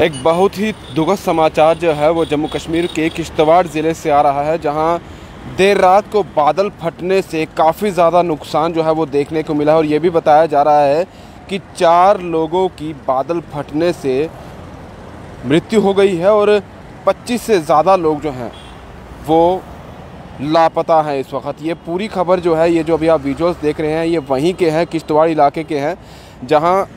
एक बहुत ही दुखद समाचार जो है वो जम्मू कश्मीर के किश्तवाड़ ज़िले से आ रहा है, जहाँ देर रात को बादल फटने से काफ़ी ज़्यादा नुकसान जो है वो देखने को मिला है। और ये भी बताया जा रहा है कि चार लोगों की बादल फटने से मृत्यु हो गई है और 25 से ज़्यादा लोग जो हैं वो लापता हैं इस वक्त। ये पूरी खबर जो है, ये जो अभी आप वीडियोस देख रहे हैं, ये वहीं के हैं, किश्तवाड़ इलाके के हैं, जहाँ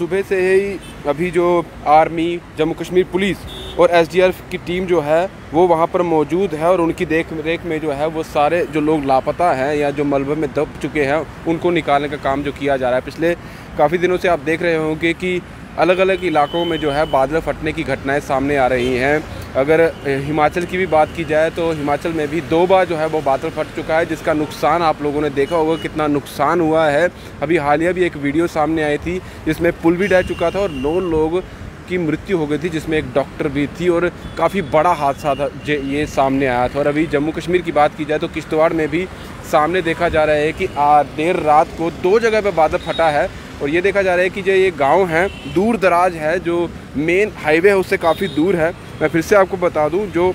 सुबह से ही अभी जो आर्मी, जम्मू कश्मीर पुलिस और एसडीआरएफ की टीम जो है, वो वहाँ पर मौजूद है और उनकी देख रेख में जो है, वो सारे जो लोग लापता हैं या जो मलबे में दब चुके हैं, उनको निकालने का काम जो किया जा रहा है। पिछले काफ़ी दिनों से आप देख रहे होंगे कि अलग अलग इलाकों में जो है, बादल फटने की घटनाएँ सामने आ रही हैं। अगर हिमाचल की भी बात की जाए तो हिमाचल में भी दो बार जो है वो बादल फट चुका है, जिसका नुकसान आप लोगों ने देखा होगा कितना नुकसान हुआ है। अभी हालिया भी एक वीडियो सामने आई थी, जिसमें पुल भी डह चुका था और नौ लोग की मृत्यु हो गई थी, जिसमें एक डॉक्टर भी थी और काफ़ी बड़ा हादसा था ये सामने आया था। और अभी जम्मू कश्मीर की बात की जाए तो किश्तवाड़ में भी सामने देखा जा रहा है कि देर रात को दो जगह पर बादल फटा है। और ये देखा जा रहा है कि जो ये गाँव है दूर दराज है जो मेन हाईवे है उससे काफ़ी दूर है। मैं फिर से आपको बता दूँ जो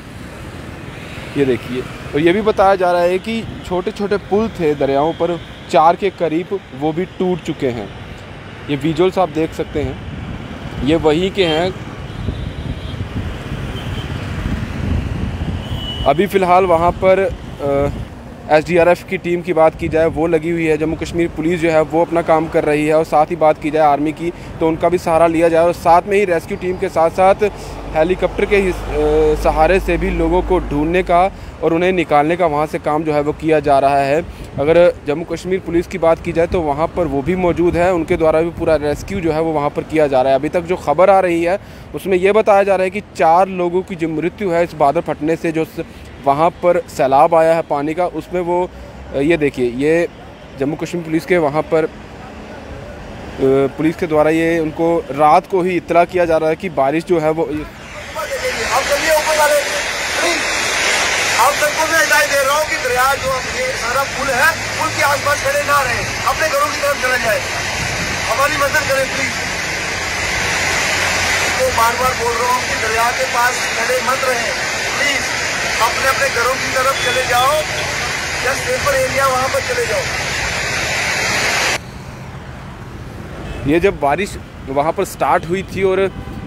ये देखिए और ये भी बताया जा रहा है कि छोटे छोटे पुल थे दरियाओं पर चार के करीब वो भी टूट चुके हैं। ये विजुअल्स आप देख सकते हैं। ये वही के हैं। अभी फ़िलहाल वहाँ पर आ, एसडीआरएफ की टीम की बात की जाए, वो लगी हुई है। जम्मू कश्मीर पुलिस जो है, वो अपना काम कर रही है और साथ ही बात की जाए आर्मी की तो उनका भी सहारा लिया जाए और साथ में ही रेस्क्यू टीम के साथ साथ हेलीकॉप्टर के सहारे से भी लोगों को ढूँढने का और उन्हें निकालने का वहाँ से काम जो है, वो किया जा रहा है। अगर जम्मू कश्मीर पुलिस की बात की जाए तो वहाँ पर वो भी मौजूद है। उनके द्वारा भी पूरा रेस्क्यू जो है, वो वहाँ पर किया जा रहा है। अभी तक जो खबर आ रही है, उसमें यह बताया जा रहा है कि चार लोगों की जो मृत्यु है, इस बादल फटने से, जो वहाँ पर सैलाब आया है पानी का, उसमें वो ये देखिए, ये जम्मू कश्मीर पुलिस के वहाँ पर पुलिस के द्वारा ये उनको रात को ही इतला किया जा रहा है कि बारिश जो है वो ये सारा पुल है ना रहे बार बार बोल रहा हूँ कि दरिया के पास खड़े मत रहे। प्लीज़ अपने अपने घरों की तरफ़ चले जाओ या सेफर एरिया वहाँ पर चले जाओ। ये जब बारिश वहाँ पर स्टार्ट हुई थी और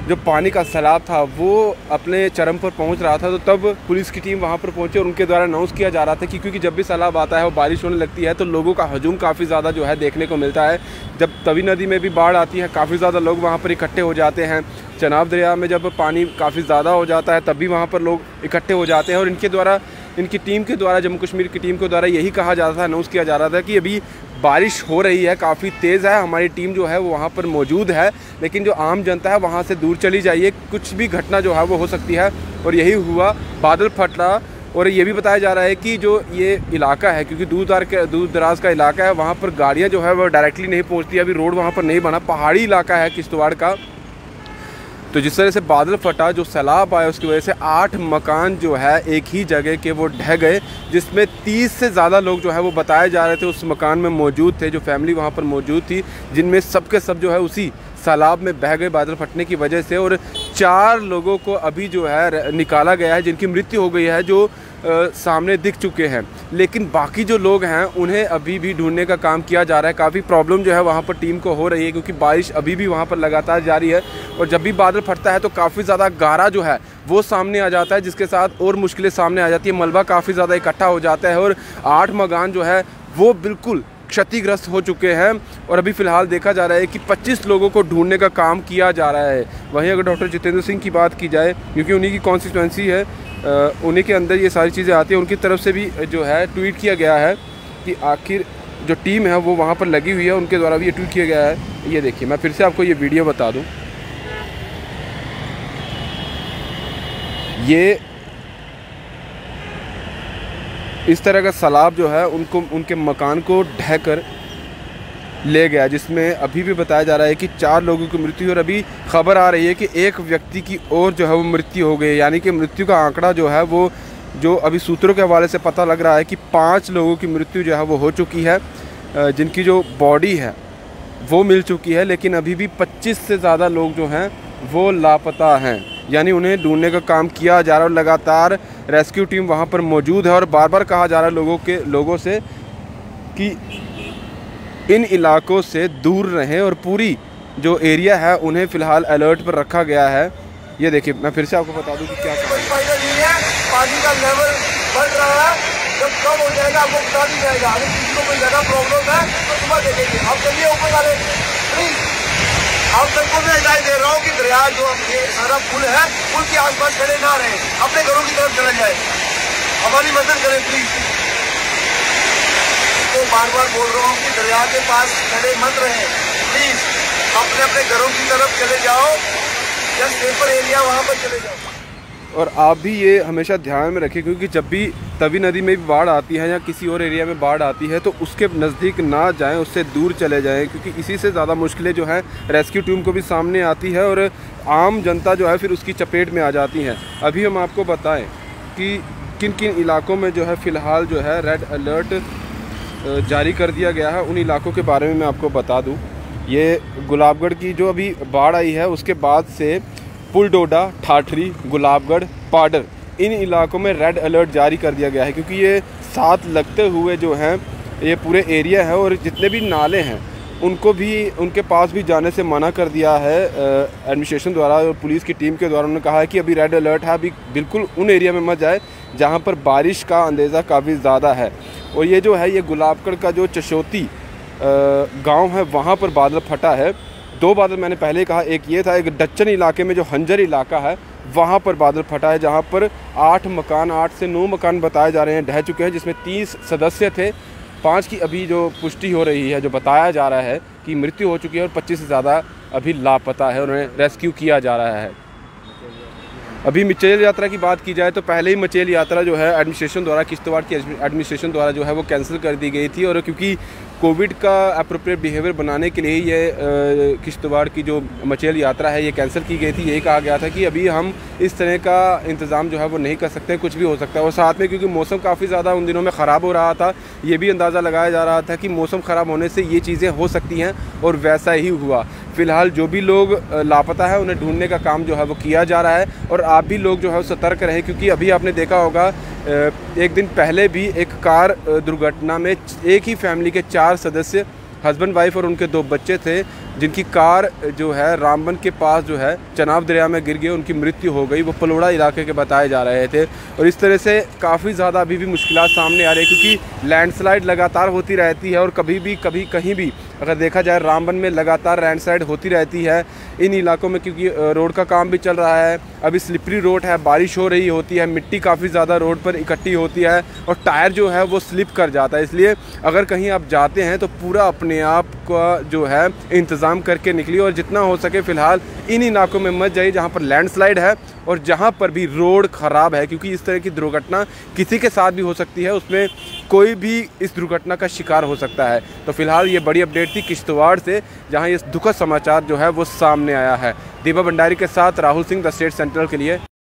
जो पानी का सैलाब था, वो अपने चरम पर पहुँच रहा था तो तब पुलिस की टीम वहाँ पर पहुँची और उनके द्वारा अनाउंस किया जा रहा था कि क्योंकि जब भी सैलाब आता है और बारिश होने लगती है तो लोगों का हजूम काफ़ी ज़्यादा जो है देखने को मिलता है। जब तवी नदी में भी बाढ़ आती है, काफ़ी ज़्यादा लोग वहाँ पर इकट्ठे हो जाते हैं। चनाब दरिया में जब पानी काफ़ी ज़्यादा हो जाता है, तब भी वहाँ पर लोग इकट्ठे हो जाते हैं और इनके द्वारा इनकी टीम के द्वारा, जम्मू कश्मीर की टीम के द्वारा यही कहा जा रहा था अनाउंस किया जा रहा था कि अभी बारिश हो रही है, काफ़ी तेज़ है, हमारी टीम जो है वो वहाँ पर मौजूद है, लेकिन जो आम जनता है वहाँ से दूर चली जाइए, कुछ भी घटना जो है वो हो सकती है, और यही हुआ बादल फटना और ये भी बताया जा रहा है कि जो ये इलाका है, क्योंकि दूर दार के, दूर दराज का इलाका है, वहाँ पर गाड़ियाँ जो है वो डायरेक्टली नहीं पहुँचती, अभी रोड वहाँ पर नहीं बना, पहाड़ी इलाका है किश्तवाड़ का तो जिस तरह से बादल फटा, जो सैलाब आया, उसकी वजह से आठ मकान जो है एक ही जगह के वो ढह गए, जिसमें तीस से ज़्यादा लोग जो है वो बताए जा रहे थे उस मकान में मौजूद थे, जो फैमिली वहाँ पर मौजूद थी, जिनमें सब के सब जो है उसी सैलाब में बह गए बादल फटने की वजह से। और चार लोगों को अभी जो है निकाला गया है, जिनकी मृत्यु हो गई है, जो सामने दिख चुके हैं। लेकिन बाकी जो लोग हैं, उन्हें अभी भी ढूँढने का काम किया जा रहा है। काफ़ी प्रॉब्लम जो है वहाँ पर टीम को हो रही है, क्योंकि बारिश अभी भी वहाँ पर लगातार जारी है। और जब भी बादल फटता है तो काफ़ी ज़्यादा गारा जो है, वो सामने आ जाता है, जिसके साथ और मुश्किलें सामने आ जाती है। मलबा काफ़ी ज़्यादा इकट्ठा हो जाता है और आठ मकान जो है, वो बिल्कुल क्षतिग्रस्त हो चुके हैं। और अभी फ़िलहाल देखा जा रहा है कि 25 लोगों को ढूँढने का काम किया जा रहा है। वहीं अगर डॉक्टर जितेंद्र सिंह की बात की जाए, क्योंकि उन्हीं की कॉन्स्टिट्यूंसी है उन्हीं के अंदर ये सारी चीज़ें आती हैं। उनकी तरफ़ से भी जो है ट्वीट किया गया है कि आखिर जो टीम है, वो वहाँ पर लगी हुई है। उनके द्वारा भी ये ट्वीट किया गया है। ये देखिए, मैं फिर से आपको ये वीडियो बता दूँ। ये इस तरह का सलाब जो है, उनको, उनके मकान को ढह कर ले गया, जिसमें अभी भी बताया जा रहा है कि चार लोगों की मृत्यु और अभी खबर आ रही है कि एक व्यक्ति की और जो है वो मृत्यु हो गई यानी कि मृत्यु का आंकड़ा जो है वो, जो अभी सूत्रों के हवाले से पता लग रहा है कि पाँच लोगों की मृत्यु जो है वो हो चुकी है जिनकी जो बॉडी है वो मिल चुकी है, लेकिन अभी भी 25 से ज़्यादा लोग जो हैं वो लापता हैं। यानी उन्हें ढूँढने का काम किया जा रहा है और लगातार रेस्क्यू टीम वहाँ पर मौजूद है और बार बार कहा जा रहा है लोगों के, लोगों से कि इन इलाकों से दूर रहें और पूरी जो एरिया है उन्हें फ़िलहाल अलर्ट पर रखा गया है। ये देखिए, मैं फिर से आपको बता दूँ कि क्या पानी का लेवल बढ़ रहा है। जब कम हो जाएगा, आपको बता दी जाएगा अगर किसी को कोई ज़्यादा प्रॉब्लम है तो सुबह देखेंगे। आप चलिए ऊपर वाले। प्लीज़ आप सबको मैं हिदायत दे रहा हूँ कि दरिया जो ये सारा पुल है, पुल के आसपास खड़े ना रहे। अपने घरों की तरफ़ चले जाए। हमारी मदद करें प्लीज़ बार बार बोल रहा हूँ कि दरिया के पास खड़े मत रहे। प्लीज़ अपने अपने घरों की तरफ़ चले जाओ। या सेफर एरिया वहाँ पर चले जाओ। और आप भी ये हमेशा ध्यान में रखें क्योंकि जब भी तवी नदी में भी बाढ़ आती है या किसी और एरिया में बाढ़ आती है तो उसके नज़दीक ना जाएँ, उससे दूर चले जाएँ, क्योंकि इसी से ज़्यादा मुश्किलें जो हैं रेस्क्यू टीम को भी सामने आती है और आम जनता जो है फिर उसकी चपेट में आ जाती हैं। अभी हम आपको बताएँ कि किन किन इलाकों में जो है फ़िलहाल जो है रेड अलर्ट जारी कर दिया गया है। उन इलाकों के बारे में मैं आपको बता दूँ। ये गुलाबगढ़ की जो अभी बाढ़ आई है, उसके बाद से पुलडोडा, ठाठरी, गुलाबगढ़, पाडर, इन इलाकों में रेड अलर्ट जारी कर दिया गया है। क्योंकि ये साथ लगते हुए जो हैं, ये पूरे एरिया है और जितने भी नाले हैं, उनको भी, उनके पास भी जाने से मना कर दिया है एडमिनिस्ट्रेशन द्वारा और पुलिस की टीम के द्वारा। उन्होंने कहा है कि अभी रेड अलर्ट है, अभी बिल्कुल उन एरिया में मत जाए जहाँ पर बारिश का अंदेज़ा काफ़ी ज़्यादा है। और ये जो है, ये गुलाबगढ़ का जो चशोती गाँव है, वहाँ पर बादल फटा है। दो बादल मैंने पहले कहा, एक ये था, एक डच्चन इलाके में जो हंजर इलाका है, वहाँ पर बादल फटा है, जहाँ पर आठ मकान, आठ से नौ मकान बताए जा रहे हैं, ढह चुके हैं, जिसमें तीस सदस्य थे। पाँच की अभी जो पुष्टि हो रही है, जो बताया जा रहा है कि मृत्यु हो चुकी है और पच्चीस से ज़्यादा अभी लापता है, उन्हें रेस्क्यू किया जा रहा है। अभी मचेल यात्रा की बात की जाए तो पहले ही मचेल यात्रा जो है एडमिनिस्ट्रेशन द्वारा, किश्तवाड़ की एडमिनिस्ट्रेशन द्वारा जो है वो कैंसिल कर दी गई थी और क्योंकि कोविड का अप्रोप्रिएट बिहेवियर बनाने के लिए ये किश्तवाड़ की जो मचेल यात्रा है ये कैंसिल की गई थी। यही कहा गया था कि अभी हम इस तरह का इंतज़ाम जो है वो नहीं कर सकते, कुछ भी हो सकता है। और साथ में क्योंकि मौसम काफ़ी ज़्यादा उन दिनों में ख़राब हो रहा था, ये भी अंदाज़ा लगाया जा रहा था कि मौसम ख़राब होने से ये चीज़ें हो सकती हैं और वैसा ही हुआ। फ़िलहाल जो भी लोग लापता है, उन्हें ढूँढने का काम जो है वो किया जा रहा है और आप भी लोग जो है सतर्क रहें क्योंकि अभी आपने देखा होगा एक दिन पहले भी एक कार दुर्घटना में एक ही फैमिली के चार सदस्य, हस्बैंड, वाइफ और उनके दो बच्चे थे, जिनकी कार जो है रामबन के पास जो है चनाब दरिया में गिर गई, उनकी मृत्यु हो गई, वो पलोड़ा इलाके के बताए जा रहे थे और इस तरह से काफ़ी ज़्यादा अभी भी मुश्किल सामने आ रही है क्योंकि लैंडस्लाइड लगातार होती रहती है और कभी भी, कभी कहीं भी अगर देखा जाए रामबन में लगातार लैंडस्लाइड होती रहती है इन इलाकों में, क्योंकि रोड का काम भी चल रहा है। अभी स्लिपरी रोड है, बारिश हो रही होती है, मिट्टी काफ़ी ज़्यादा रोड पर इकट्ठी होती है और टायर जो है वो स्लिप कर जाता है। इसलिए अगर कहीं आप जाते हैं तो पूरा अपने आप का जो है इंतज़ाम करके निकलिए और जितना हो सके फ़िलहाल इन इलाकों में मत जाइए जहाँ पर लैंडस्लाइड है और जहाँ पर भी रोड ख़राब है, क्योंकि इस तरह की दुर्घटना किसी के साथ भी हो सकती है। उसमें कोई भी इस दुर्घटना का शिकार हो सकता है। तो फ़िलहाल ये बड़ी अपडेट थी किश्तवाड़ से, जहाँ ये दुखद समाचार जो है वो सामने आया है। दीपा भंडारी के साथ Rahul Singh the state central के लिए